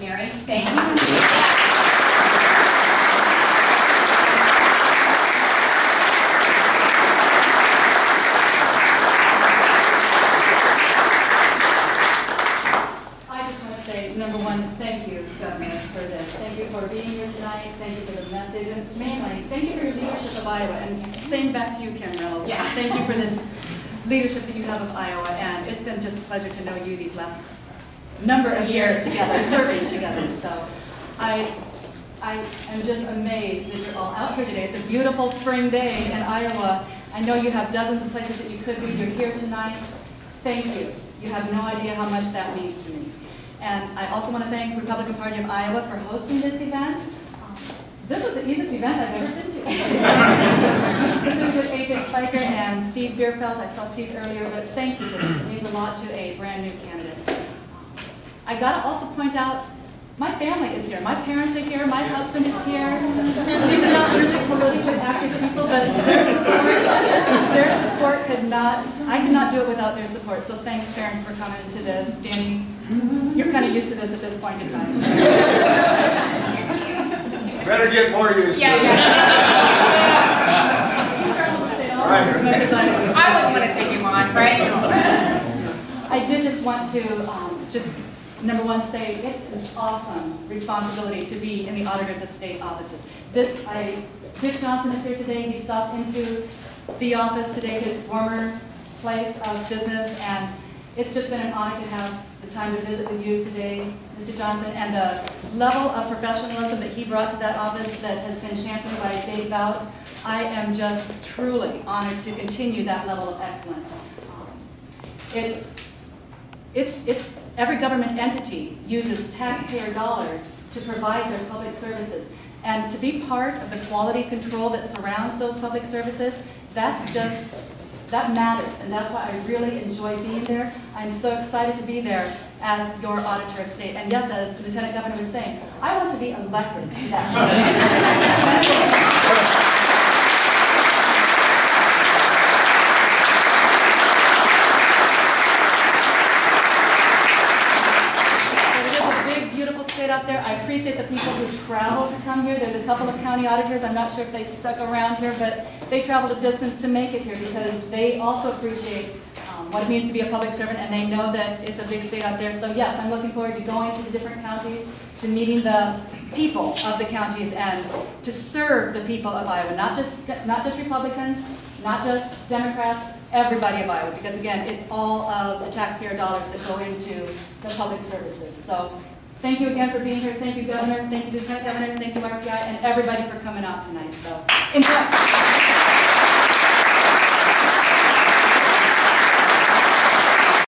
Mary, thank you. I just want to say, number one, thank you, Governor, for this. Thank you for being here tonight. Thank you for the message, and mainly, thank you for your leadership of Iowa. And same back to you, Kim Reynolds. Yeah. Thank you for this leadership that you have of Iowa, and it's been just a pleasure to know you these last number of years together, serving together. So I, I am just amazed that you're all out here today. It's a beautiful spring day in Iowa. I know you have dozens of places that you could be. You're here tonight. Thank you. You have no idea how much that means to me. And I also want to thank Republican Party of Iowa for hosting this event. Um, This was the easiest event I've ever been to. Specifically with AJ Spiker and Steve Bierfeld. I saw Steve earlier, but thank you for this. It means a lot to a brand-new candidate. I gotta also point out, my family is here. My parents are here, my husband is here. These are not really politically active people, but their support, their support could not, I could not do it without their support. So thanks, parents, for coming to this. Danny, you're kind of used to this at this point in time. so. Better get more used to Yeah, it. yeah. You girls will stay on Right. as as I. I wouldn't want to take him on, right? I did just want to, um, just, number one, say it's an awesome responsibility to be in the auditors of state offices. This, I, Dick Johnson is here today, he stopped into the office today, his former place of business, and it's just been an honor to have the time to visit with you today, Mr. Johnson, and the level of professionalism that he brought to that office that has been championed by Dave Vaudt. I am just truly honored to continue that level of excellence. It's, it's, it's, every government entity uses taxpayer dollars to provide their public services. And to be part of the quality control that surrounds those public services, that's just, that matters. And that's why I really enjoy being there. I'm so excited to be there as your auditor of state. And yes, as Lieutenant Governor was saying, I want to be elected to that. But It is a out there. I appreciate the people who traveled to come here. There's a couple of county auditors, I'm not sure if they stuck around here, but they traveled a distance to make it here because they also appreciate um, what it means to be a public servant, and they know that it's a big state out there. So yes, I'm looking forward to going to the different counties, to meeting the people of the counties, and to serve the people of Iowa, not just, not just Republicans, not just Democrats, everybody of Iowa, because again, it's all of the taxpayer dollars that go into the public services. So thank you again for being here. Thank you, Governor. Thank you, Lieutenant Governor. Thank you, RPI, and everybody for coming out tonight. So enjoy.